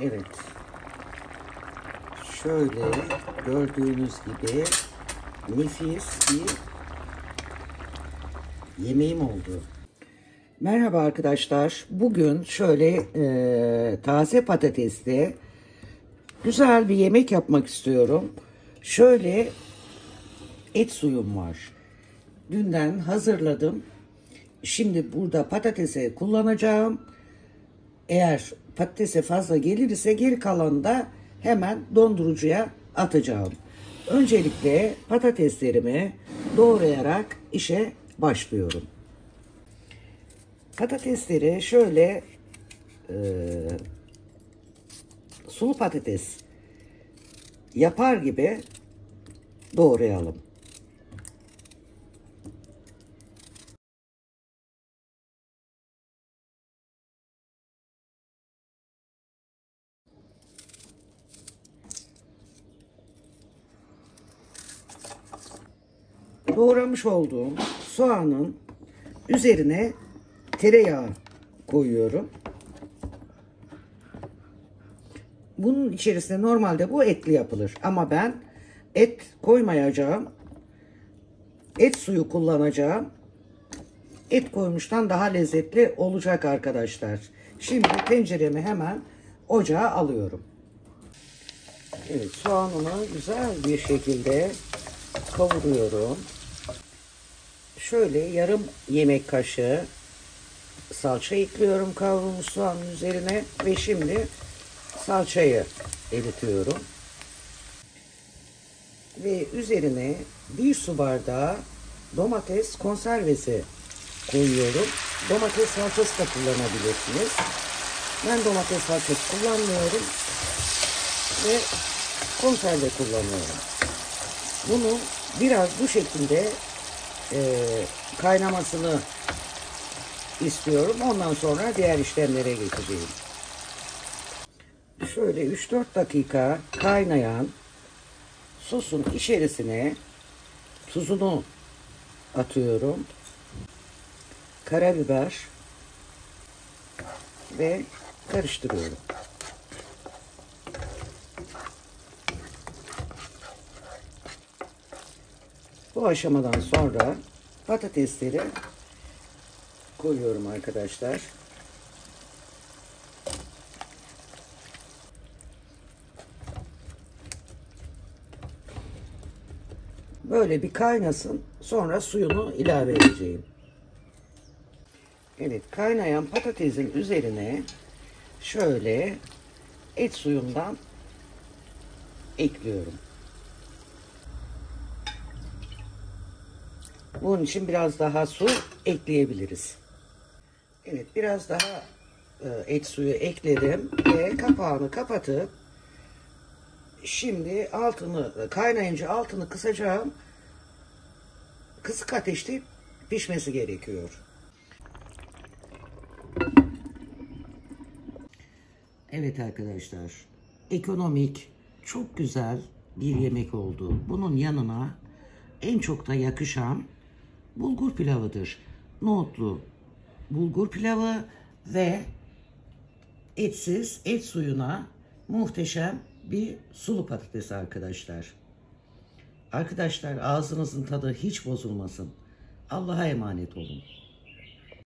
Evet. Şöyle gördüğünüz gibi nefis bir yemeğim oldu. Merhaba arkadaşlar. Bugün şöyle e, taze patatesli güzel bir yemek yapmak istiyorum. Şöyle et suyum var. Dünden hazırladım. Şimdi burada patatese kullanacağım. Eğer patatese fazla gelirse geri kalanı da hemen dondurucuya atacağım. Öncelikle patateslerimi doğrayarak işe başlıyorum. Patatesleri şöyle e, sulu patates yapar gibi doğrayalım. Doğramış olduğum soğanın üzerine tereyağı koyuyorum. Bunun içerisinde normalde bu etli yapılır. Ama ben et koymayacağım. Et suyu kullanacağım. Et koymuştan daha lezzetli olacak arkadaşlar. Şimdi tenceremi hemen ocağa alıyorum. Evet soğanımı güzel bir şekilde kavuruyorum. Şöyle yarım yemek kaşığı salça ekliyorum kavrulmuş soğanın üzerine ve şimdi salçayı eritiyorum. Ve üzerine bir su bardağı domates konservesi koyuyorum. Domates salçası da kullanabilirsiniz. Ben domates salçası kullanmıyorum ve konserve kullanıyorum. Bunu biraz bu şekilde e, kaynamasını istiyorum. Ondan sonra diğer işlemlere geçeceğim. Şöyle 3-4 dakika kaynayan sosun içerisine tuzunu atıyorum. Karabiber ve karıştırıyorum. Bu aşamadan sonra patatesleri koyuyorum arkadaşlar. Böyle bir kaynasın. Sonra suyunu ilave edeceğim. Evet kaynayan patatesin üzerine şöyle et suyundan ekliyorum. Bunun için biraz daha su ekleyebiliriz. Evet biraz daha e, et suyu ekledim ve kapağını kapatıp şimdi altını kaynayınca altını kısacağım. Kısık ateşte pişmesi gerekiyor. Evet arkadaşlar ekonomik çok güzel bir yemek oldu. Bunun yanına en çok da yakışan bulgur pilavıdır. Nohutlu bulgur pilavı ve etsiz et suyuna muhteşem bir sulu patates arkadaşlar. Arkadaşlar ağzınızın tadı hiç bozulmasın. Allah'a emanet olun.